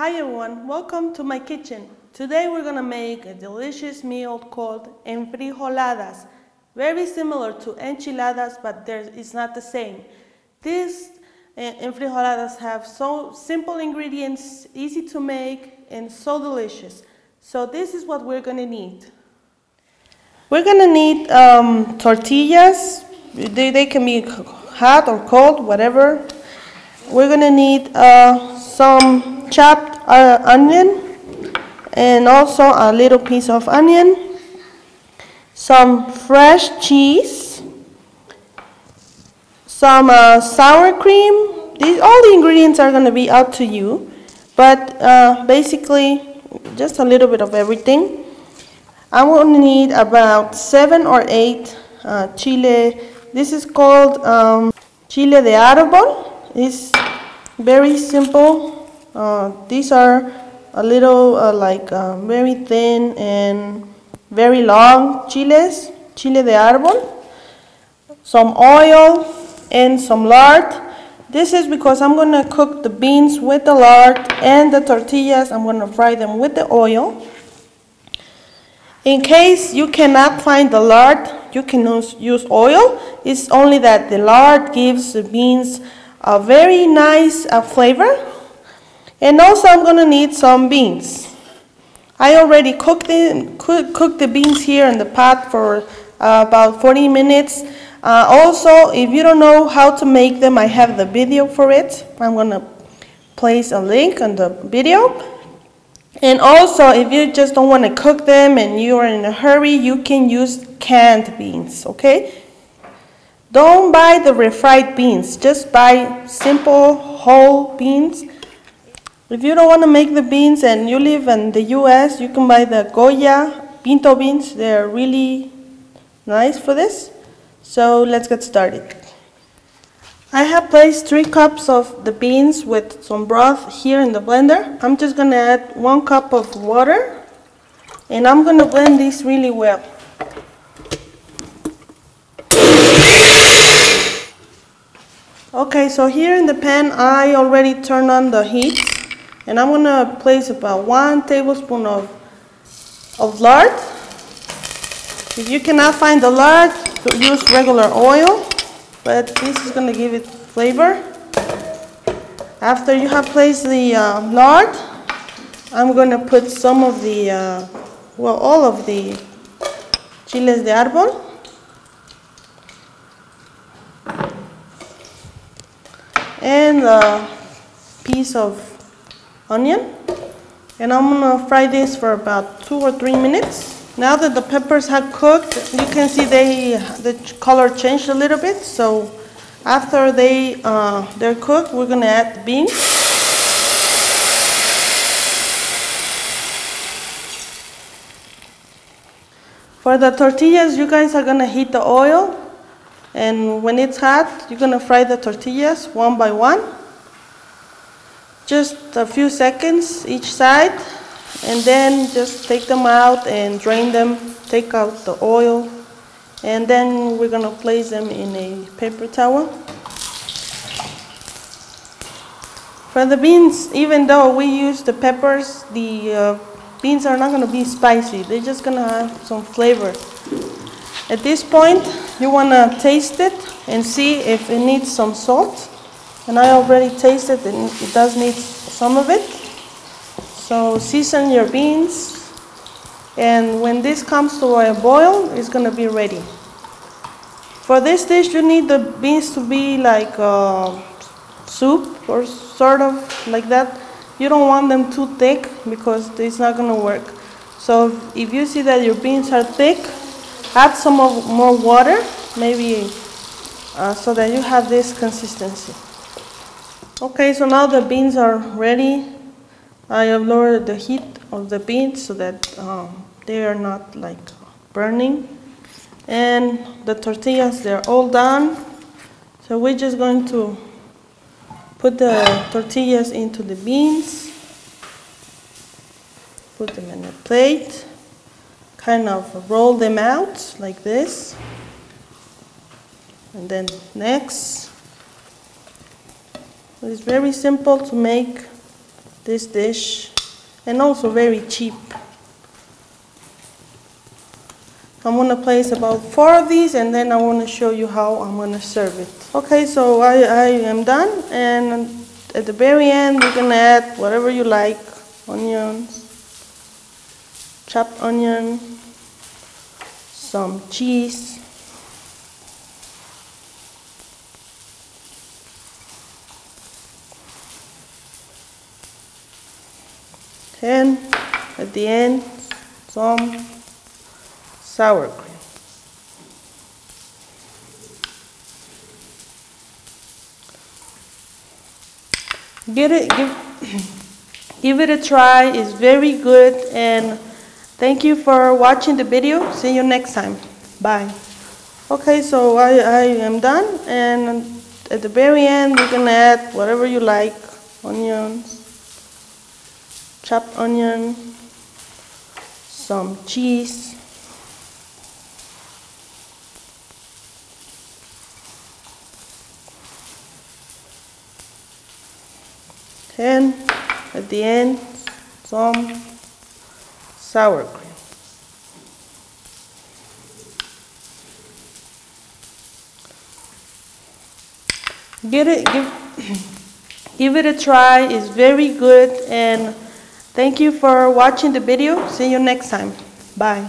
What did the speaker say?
Hi everyone, welcome to my kitchen. Today we're gonna make a delicious meal called enfrijoladas. Very similar to enchiladas, but it's not the same. These uh, enfrijoladas have so simple ingredients, easy to make, and so delicious. So this is what we're gonna need. We're gonna need um, tortillas. They, they can be hot or cold, whatever. We're gonna need uh, some chopped uh, onion and also a little piece of onion, some fresh cheese, some uh, sour cream. These, all the ingredients are gonna be up to you, but uh, basically just a little bit of everything. I will need about seven or eight uh, chile. This is called um, chile de árbol. It's very simple. Uh, these are a little uh, like uh, very thin and very long chiles, chile de árbol. Some oil and some lard. This is because I'm going to cook the beans with the lard and the tortillas. I'm going to fry them with the oil. In case you cannot find the lard, you can use oil. It's only that the lard gives the beans a very nice uh, flavor. And also I'm going to need some beans. I already cooked the, cooked the beans here in the pot for uh, about 40 minutes. Uh, also, if you don't know how to make them, I have the video for it. I'm going to place a link on the video. And also, if you just don't want to cook them and you are in a hurry, you can use canned beans, okay? Don't buy the refried beans, just buy simple whole beans. If you don't want to make the beans and you live in the US, you can buy the Goya pinto beans. They're really nice for this. So let's get started. I have placed three cups of the beans with some broth here in the blender. I'm just going to add one cup of water and I'm going to blend this really well. Okay, so here in the pan I already turned on the heat and I'm going to place about one tablespoon of, of lard. If you cannot find the lard, use regular oil but this is going to give it flavor. After you have placed the uh, lard, I'm going to put some of the, uh, well, all of the chiles de árbol. And a piece of onion. And I'm to fry this for about two or three minutes. Now that the peppers have cooked, you can see they the color changed a little bit. So after they uh, they're cooked, we're gonna add the beans. For the tortillas, you guys are gonna heat the oil, and when it's hot, you're gonna fry the tortillas one by one. Just a few seconds each side and then just take them out and drain them take out the oil and then we're going to place them in a paper towel. For the beans even though we use the peppers the uh, beans are not going to be spicy. They're just going to have some flavor. At this point you want to taste it and see if it needs some salt and I already tasted it it does need some of it so season your beans and when this comes to a boil, it's gonna be ready. For this dish, you need the beans to be like uh, soup or sort of like that. You don't want them too thick because it's not gonna work. So if you see that your beans are thick, add some more water, maybe uh, so that you have this consistency. Okay, so now the beans are ready I have lowered the heat of the beans so that um, they are not like burning. And the tortillas, they're all done. So we're just going to put the tortillas into the beans, put them in a plate, kind of roll them out like this. And then next, it's very simple to make this dish and also very cheap. I'm gonna place about four of these and then I wanna show you how I'm gonna serve it. Okay, so I, I am done and at the very end you can add whatever you like, onions, chopped onion, some cheese, and at the end some sour cream. Get it, give, give it a try. It's very good and thank you for watching the video. See you next time. Bye. Okay, so I, I am done and at the very end you can add whatever you like, onions, chopped onion, some cheese, and at the end some sour cream. Get it, give, give it a try. It's very good and thank you for watching the video. See you next time. Bye.